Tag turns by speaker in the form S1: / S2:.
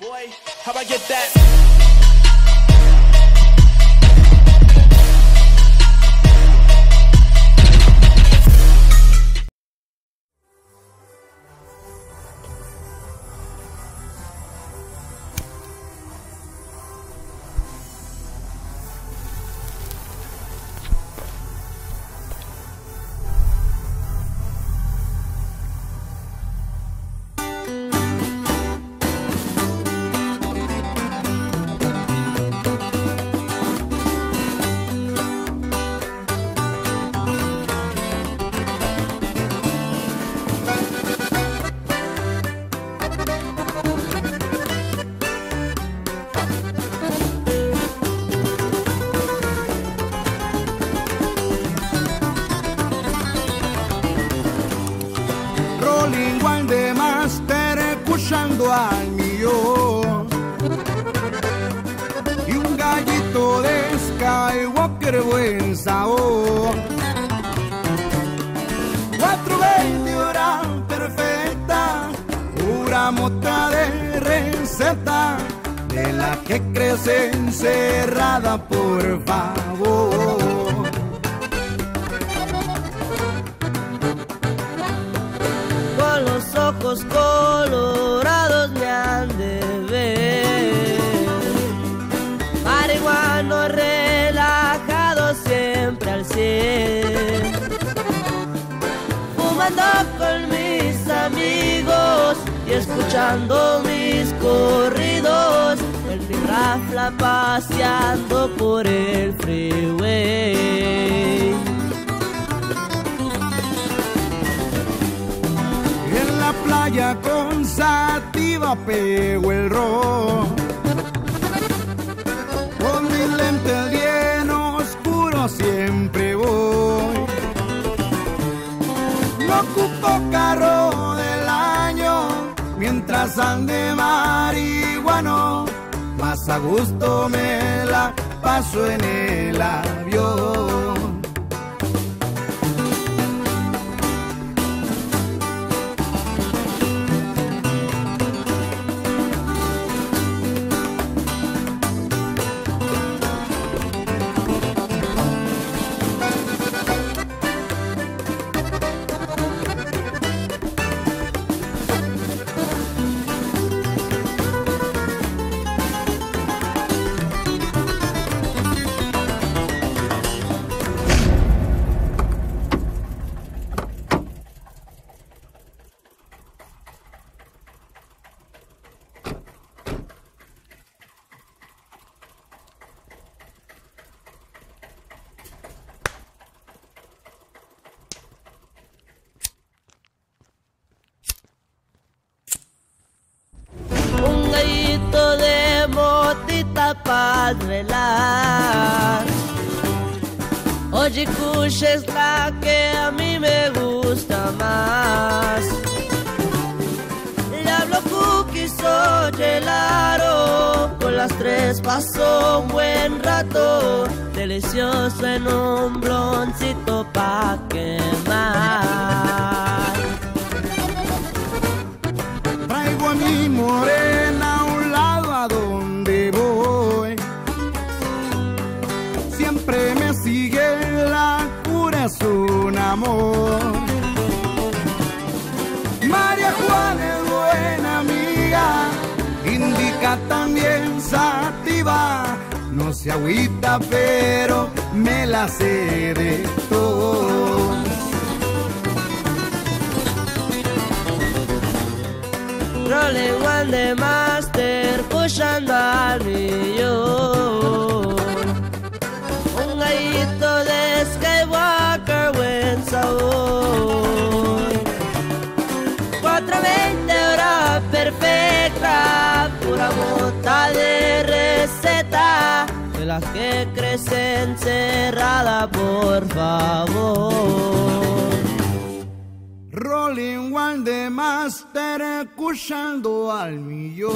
S1: Boy, how I get that?
S2: Rolling One de Master escuchando al millón. Y un gallito de Skywalker buen sabor. 420 horas perfecta pura mota de receta de la que crece encerrada por favor
S3: ojos colorados me han de ver. Marihuano relajado siempre al cien. Fumando con mis amigos y escuchando mis corridos. En mi paseando por el freeway.
S2: Sativa pego el ron. Con mis lentes bien oscuros siempre voy. No ocupo carro del año mientras ande marihuano. Más a gusto me la paso en el avión.
S3: Relax. Oye, Kush es la que a mí me gusta más. Le hablo cookies o gelaro, con las tres paso un buen rato. Delicioso en un bloncito pa' quemar.
S2: Un amor. María Juana es buena amiga, indica también sativa. No se agüita, pero me la sé de todo.
S3: Rolling One de Master, pushando al millón. 420 horas perfecta, pura bota de receta. De las que crecen cerrada, por favor.
S2: Rolling One de Master escuchando al millón.